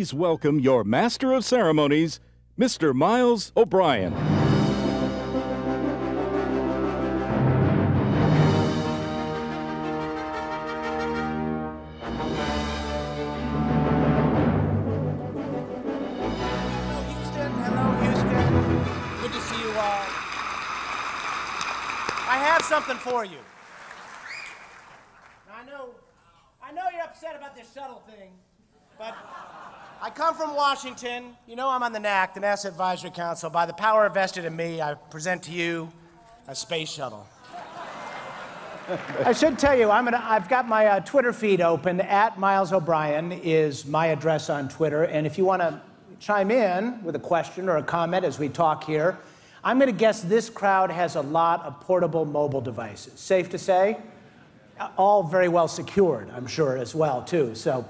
Please welcome your Master of Ceremonies, Mr. Miles O'Brien. Something for you. Now, I know, I know you're upset about this shuttle thing, but I come from Washington. You know I'm on the NAC, the NASA Advisory Council. By the power vested in me, I present to you a space shuttle. I should tell you, I'm gonna, I've got my uh, Twitter feed open. At Miles O'Brien is my address on Twitter. And if you want to chime in with a question or a comment as we talk here, I'm going to guess this crowd has a lot of portable mobile devices. Safe to say? All very well secured, I'm sure, as well, too. So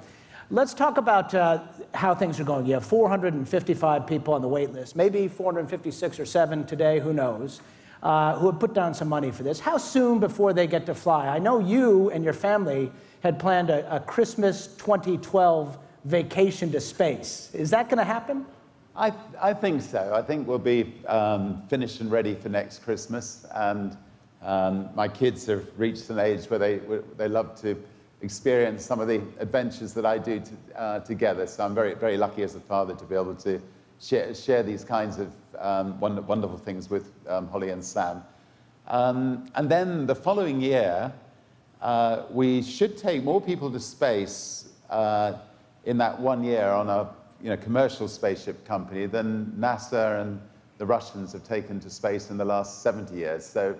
let's talk about uh, how things are going. You have 455 people on the wait list, maybe 456 or 7 today, who knows, uh, who have put down some money for this. How soon before they get to fly? I know you and your family had planned a, a Christmas 2012 vacation to space. Is that going to happen? I, I think so. I think we'll be um, finished and ready for next Christmas. And um, my kids have reached an age where they, they love to experience some of the adventures that I do to, uh, together. So I'm very, very lucky as a father to be able to share, share these kinds of um, wonder, wonderful things with um, Holly and Sam. Um, and then the following year, uh, we should take more people to space uh, in that one year on a you know, commercial spaceship company than NASA and the Russians have taken to space in the last 70 years. So,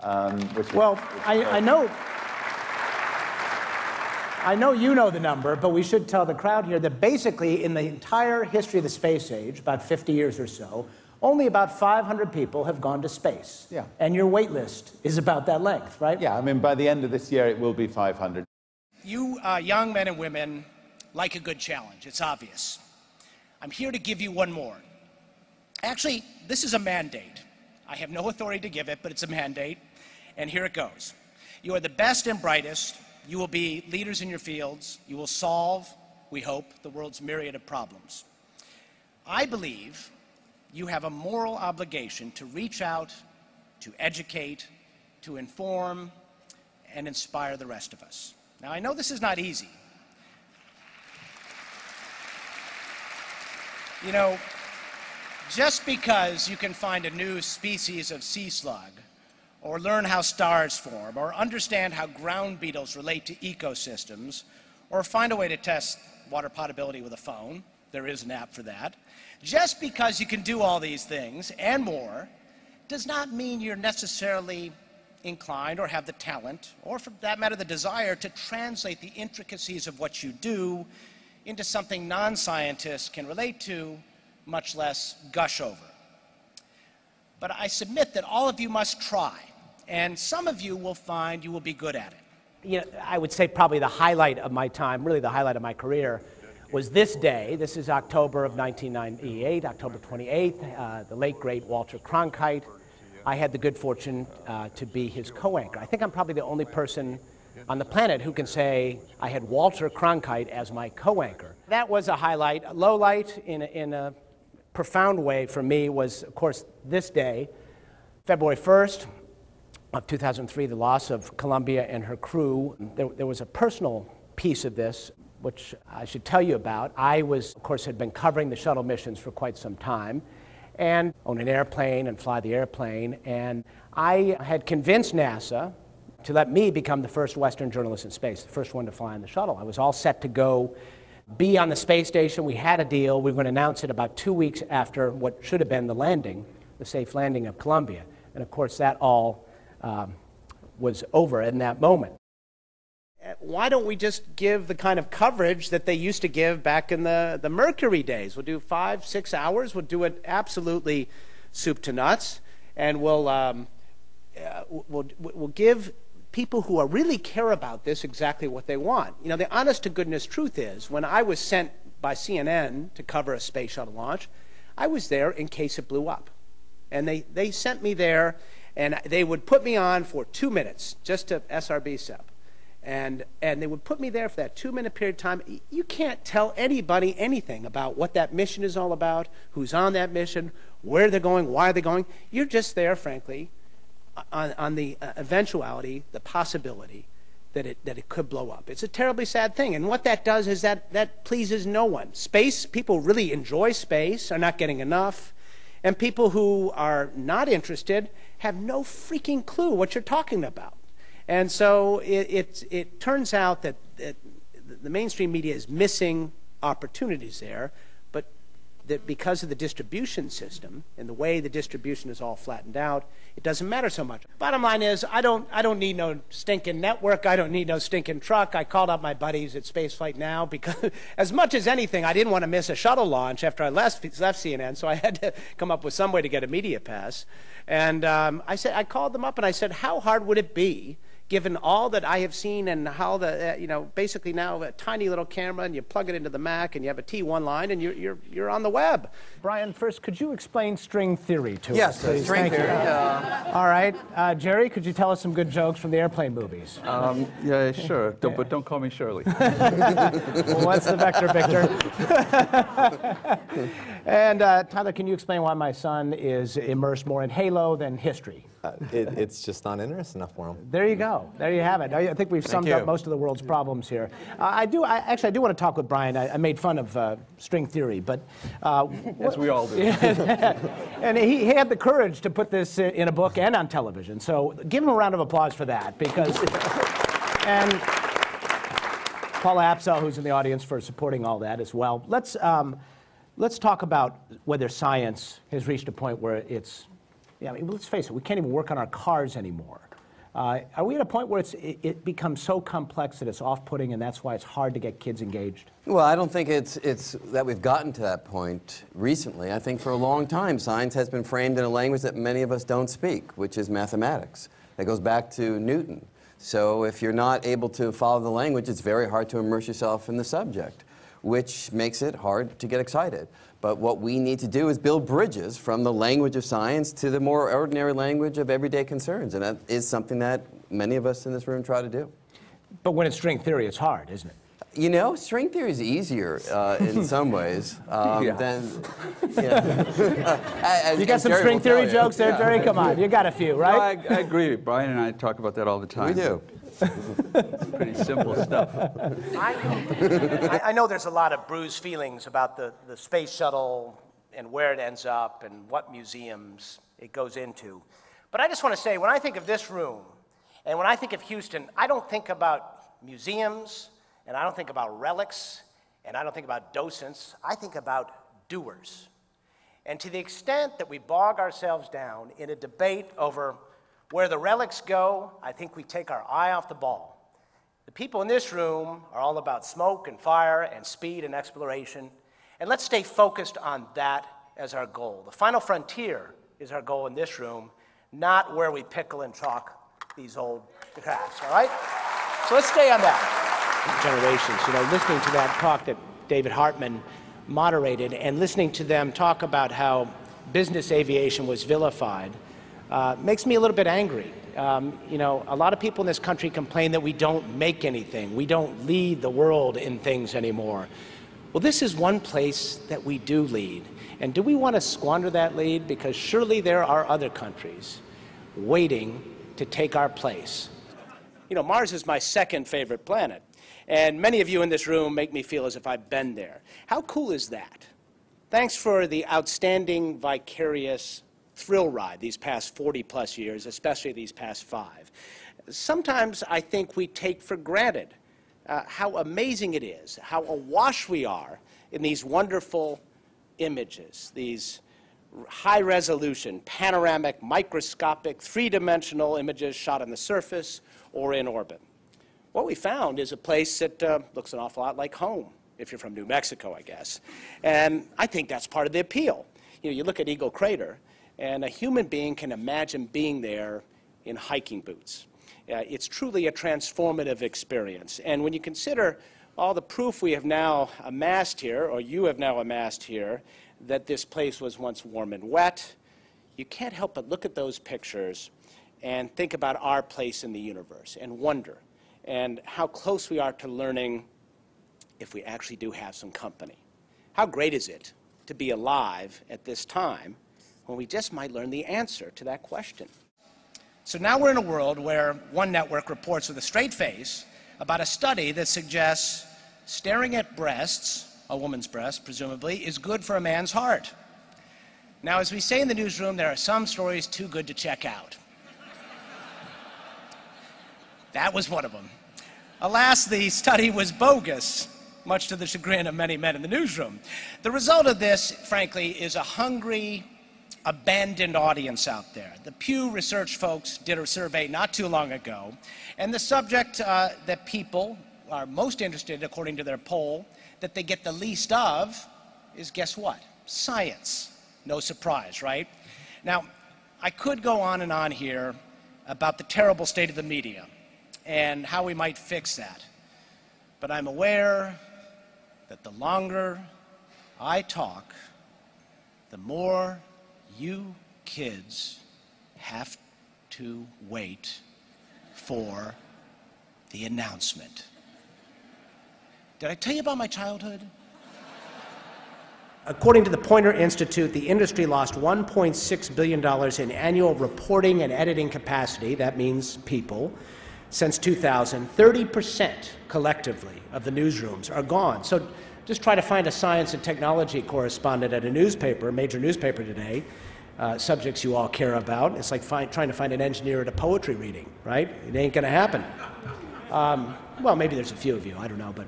um, which Well, I, I know. I know you know the number, but we should tell the crowd here that basically, in the entire history of the space age, about 50 years or so, only about 500 people have gone to space. Yeah. And your wait list is about that length, right? Yeah, I mean, by the end of this year, it will be 500. You uh, young men and women like a good challenge. It's obvious. I'm here to give you one more. Actually, this is a mandate. I have no authority to give it, but it's a mandate. And here it goes. You are the best and brightest. You will be leaders in your fields. You will solve, we hope, the world's myriad of problems. I believe you have a moral obligation to reach out, to educate, to inform, and inspire the rest of us. Now, I know this is not easy. You know, just because you can find a new species of sea slug, or learn how stars form, or understand how ground beetles relate to ecosystems, or find a way to test water potability with a phone, there is an app for that, just because you can do all these things and more, does not mean you're necessarily inclined or have the talent, or for that matter, the desire to translate the intricacies of what you do into something non scientists can relate to, much less gush over. But I submit that all of you must try, and some of you will find you will be good at it. you know, I would say probably the highlight of my time, really the highlight of my career, was this day. This is October of 1998, October 28th, uh, the late great Walter Cronkite. I had the good fortune uh, to be his co anchor. I think I'm probably the only person on the planet who can say I had Walter Cronkite as my co anchor. That was a highlight. A low light in a, in a profound way for me was, of course, this day, February 1st, of 2003, the loss of Columbia and her crew. There, there, was a personal piece of this, which I should tell you about. I was, of course, had been covering the shuttle missions for quite some time and own an airplane and fly the airplane. And I had convinced NASA to let me become the first Western journalist in space, the first one to fly on the shuttle. I was all set to go be on the space station. We had a deal. We were going to announce it about two weeks after what should have been the landing, the safe landing of Columbia. And of course, that all um, was over in that moment. Why don't we just give the kind of coverage that they used to give back in the, the Mercury days? We'll do five, six hours. We'll do it absolutely soup to nuts. And we'll, um, uh, we'll, we'll give people who are really care about this exactly what they want. You know, the honest to goodness truth is when I was sent by CNN to cover a space shuttle launch, I was there in case it blew up. And they, they sent me there and they would put me on for two minutes just to SRB SEP. And, and they would put me there for that two minute period of time. You can't tell anybody anything about what that mission is all about, who's on that mission, where they're going, why they're going. You're just there, frankly, on, on the uh, eventuality, the possibility that it, that it could blow up. It's a terribly sad thing. And what that does is that that pleases no one. Space, people really enjoy space, are not getting enough. And people who are not interested have no freaking clue what you're talking about. And so it, it, it turns out that, that the mainstream media is missing opportunities there that because of the distribution system and the way the distribution is all flattened out, it doesn't matter so much. Bottom line is, I don't, I don't need no stinking network. I don't need no stinking truck. I called up my buddies at Spaceflight Now because, as much as anything, I didn't want to miss a shuttle launch after I left, left CNN, so I had to come up with some way to get a media pass. And um, I said, I called them up and I said, how hard would it be? Given all that I have seen and how the, uh, you know, basically now a tiny little camera and you plug it into the Mac and you have a T1 line and you're, you're, you're on the web. Brian, first, could you explain string theory to yes, us? Yes, string Thank theory. Uh, all right. Uh, Jerry, could you tell us some good jokes from the airplane movies? Um, yeah, sure. Don't, but don't call me Shirley. well, what's the vector, Victor? and uh, Tyler, can you explain why my son is immersed more in Halo than history? Uh, it, it's just not interesting enough for him. There you go. There you have it. I, think we've summed up most of the world's problems here. Uh, I do. I, actually, I do want to talk with Brian. I, I made fun of uh, string theory, but uh, as we all do. and he, he, had the courage to put this in a book and on television. So give him a round of applause for that, because and. Paula Apsell, who's in the audience, for supporting all that as well. Let's um, let's talk about whether science has reached a point where it's yeah, I mean, let's face it, we can't even work on our cars anymore. Uh, are we at a point where it, it, becomes so complex that it's off-putting, and that's why it's hard to get kids engaged? Well, I don't think it's, it's that we've gotten to that point recently. I think for a long time, science has been framed in a language that many of us don't speak, which is mathematics. That goes back to Newton. So if you're not able to follow the language, it's very hard to immerse yourself in the subject, which makes it hard to get excited. But what we need to do is build bridges from the language of science to the more ordinary language of everyday concerns. And that is something that many of us in this room try to do. But when it's string theory, it's hard, isn't it? You know, string theory is easier uh, in some ways um, yeah. than. Yeah. you got some Jerry string theory jokes there, Jerry? Come on, you got a few, right? No, I, I, agree. Brian and I talk about that all the time. We do. It's pretty simple stuff. I, I, know there's a lot of bruised feelings about the, the space shuttle and where it ends up and what museums it goes into. But I just want to say, when I think of this room and when I think of Houston, I don't think about museums and I don't think about relics and I don't think about docents. I think about doers. And to the extent that we bog ourselves down in a debate over where the relics go, I think we take our eye off the ball. The people in this room are all about smoke and fire and speed and exploration. And let's stay focused on that as our goal. The final frontier is our goal in this room, not where we pickle and chalk these old crafts, all right? So let's stay on that. Generations, you know, listening to that talk that David Hartman moderated and listening to them talk about how business aviation was vilified uh, makes me a little bit angry. Um, you know, a lot of people in this country complain that we don't make anything, we don't lead the world in things anymore. Well, this is one place that we do lead. And do we want to squander that lead? Because surely there are other countries waiting to take our place. You know, Mars is my second favorite planet. And many of you in this room make me feel as if I've been there. How cool is that? Thanks for the outstanding vicarious thrill ride these past 40 plus years, especially these past five. Sometimes I think we take for granted uh, how amazing it is, how awash we are in these wonderful images, these high resolution, panoramic, microscopic, three dimensional images shot on the surface or in orbit. What we found is a place that uh, looks an awful lot like home, if you're from New Mexico, I guess. And I think that's part of the appeal. You know, you look at Eagle Crater, and a human being can imagine being there in hiking boots. Uh, it's truly a transformative experience. And when you consider all the proof we have now amassed here, or you have now amassed here, that this place was once warm and wet, you can't help but look at those pictures and think about our place in the universe and wonder and how close we are to learning if we actually do have some company. How great is it to be alive at this time when we just might learn the answer to that question? So now we're in a world where one network reports with a straight face about a study that suggests staring at breasts, a woman's breast presumably, is good for a man's heart. Now, as we say in the newsroom, there are some stories too good to check out. That was one of them. Alas, the study was bogus, much to the chagrin of many men in the newsroom. The result of this, frankly, is a hungry, abandoned audience out there. The Pew Research folks did a survey not too long ago, and the subject uh, that people are most interested, according to their poll, that they get the least of is guess what? Science. No surprise, right? Now, I could go on and on here about the terrible state of the media and how we might fix that. But I'm aware that the longer I talk, the more you kids have to wait for the announcement. Did I tell you about my childhood? According to the Poynter Institute, the industry lost $1.6 billion in annual reporting and editing capacity, that means people, since 2000. 30% collectively of the newsrooms are gone. So just try to find a science and technology correspondent at a newspaper, a major newspaper today, uh, subjects you all care about. It's like find, trying to find an engineer at a poetry reading, right? It ain't going to happen. Um, well, maybe there's a few of you, I don't know, but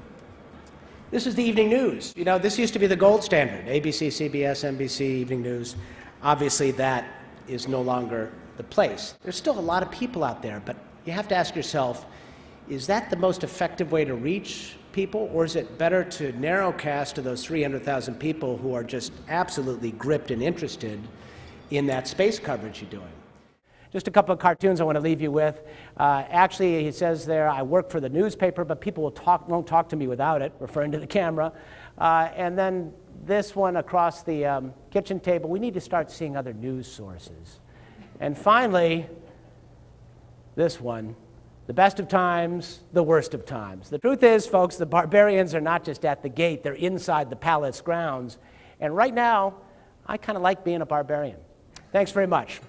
this is the evening news. You know, this used to be the gold standard ABC, CBS, NBC, evening news. Obviously, that is no longer the place. There's still a lot of people out there, but you have to ask yourself is that the most effective way to reach people, or is it better to narrowcast to those 300,000 people who are just absolutely gripped and interested in that space coverage you're doing? Just a couple of cartoons I want to leave you with. Uh, actually, he says there, I work for the newspaper, but people will talk, won't talk to me without it, referring to the camera. Uh, and then this one across the um, kitchen table, we need to start seeing other news sources. And finally, this one, the best of times, the worst of times. The truth is, folks, the barbarians are not just at the gate, they're inside the palace grounds. And right now, I kind of like being a barbarian. Thanks very much.